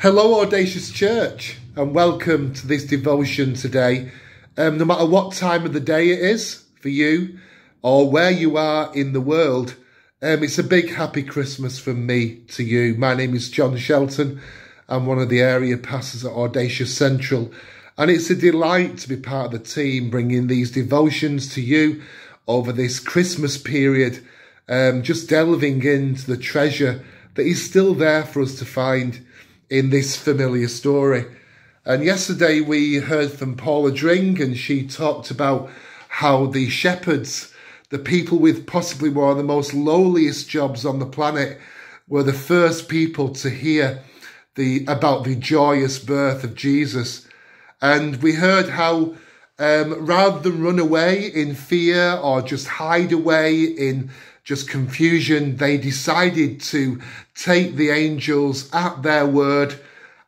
Hello, Audacious Church, and welcome to this devotion today. Um, no matter what time of the day it is for you or where you are in the world, um, it's a big happy Christmas from me to you. My name is John Shelton. I'm one of the area pastors at Audacious Central, and it's a delight to be part of the team bringing these devotions to you over this Christmas period, um, just delving into the treasure that is still there for us to find in this familiar story. And yesterday we heard from Paula Dring, and she talked about how the shepherds, the people with possibly one of the most lowliest jobs on the planet, were the first people to hear the about the joyous birth of Jesus. And we heard how um, rather than run away in fear or just hide away in just confusion, they decided to take the angels at their word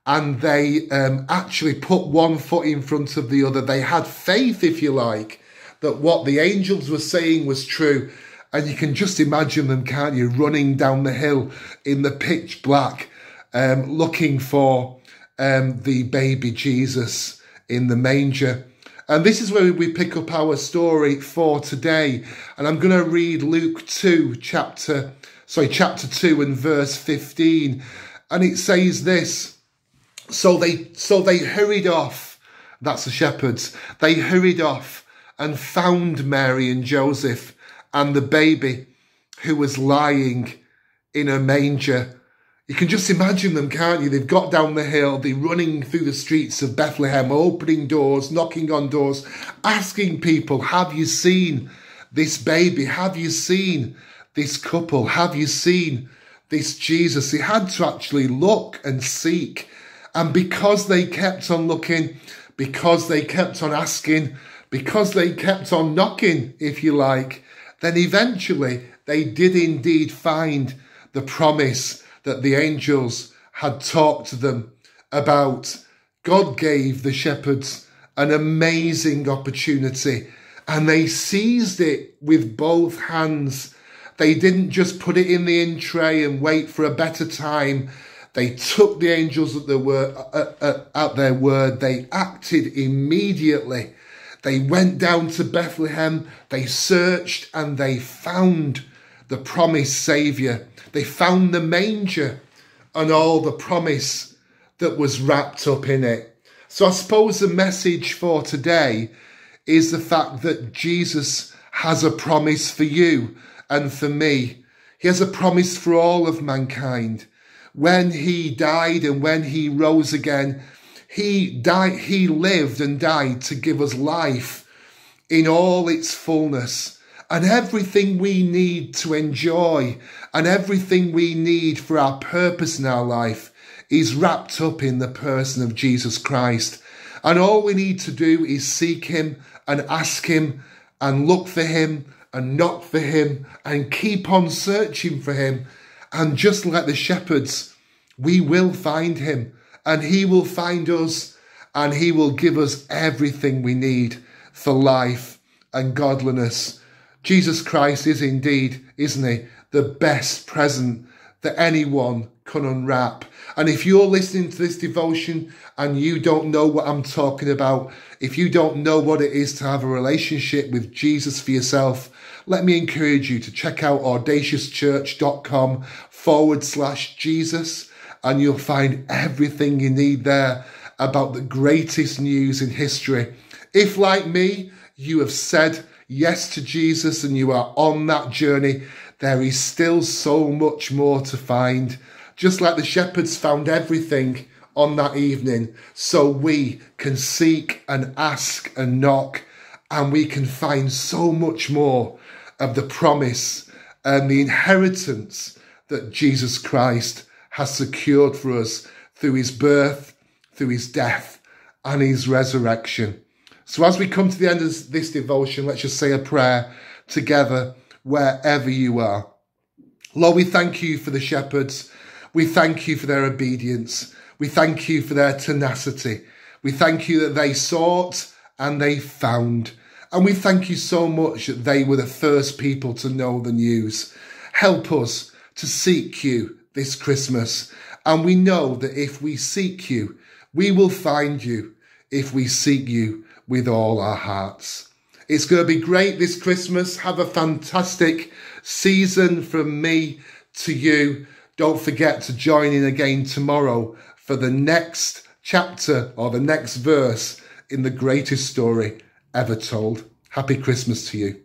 and they um, actually put one foot in front of the other. They had faith, if you like, that what the angels were saying was true. And you can just imagine them, can't you, running down the hill in the pitch black, um, looking for um, the baby Jesus in the manger. And this is where we pick up our story for today. And I'm going to read Luke 2, chapter, sorry, chapter 2 and verse 15. And it says this. So they, so they hurried off. That's the shepherds. They hurried off and found Mary and Joseph and the baby who was lying in a manger. You can just imagine them, can't you? They've got down the hill, they're running through the streets of Bethlehem, opening doors, knocking on doors, asking people, Have you seen this baby? Have you seen this couple? Have you seen this Jesus? They had to actually look and seek. And because they kept on looking, because they kept on asking, because they kept on knocking, if you like, then eventually they did indeed find the promise that the angels had talked to them about. God gave the shepherds an amazing opportunity and they seized it with both hands. They didn't just put it in the in tray and wait for a better time. They took the angels at their word. Uh, at their word. They acted immediately. They went down to Bethlehem. They searched and they found the promised Saviour. They found the manger and all the promise that was wrapped up in it. So I suppose the message for today is the fact that Jesus has a promise for you and for me. He has a promise for all of mankind. When he died and when he rose again, he died, he lived and died to give us life in all its fullness and everything we need to enjoy and everything we need for our purpose in our life is wrapped up in the person of Jesus Christ. And all we need to do is seek Him and ask Him and look for Him and knock for Him and keep on searching for Him. And just like the shepherds, we will find Him and He will find us and He will give us everything we need for life and godliness Jesus Christ is indeed, isn't he, the best present that anyone can unwrap. And if you're listening to this devotion and you don't know what I'm talking about, if you don't know what it is to have a relationship with Jesus for yourself, let me encourage you to check out audaciouschurch.com forward slash Jesus and you'll find everything you need there about the greatest news in history. If, like me, you have said yes to Jesus and you are on that journey, there is still so much more to find. Just like the shepherds found everything on that evening, so we can seek and ask and knock, and we can find so much more of the promise and the inheritance that Jesus Christ has secured for us through his birth, through his death, and his resurrection. So as we come to the end of this devotion, let's just say a prayer together wherever you are. Lord, we thank you for the shepherds. We thank you for their obedience. We thank you for their tenacity. We thank you that they sought and they found. And we thank you so much that they were the first people to know the news. Help us to seek you this Christmas And we know that if we seek you, we will find you if we seek you with all our hearts. It's going to be great this Christmas. Have a fantastic season from me to you. Don't forget to join in again tomorrow for the next chapter or the next verse in the greatest story ever told. Happy Christmas to you.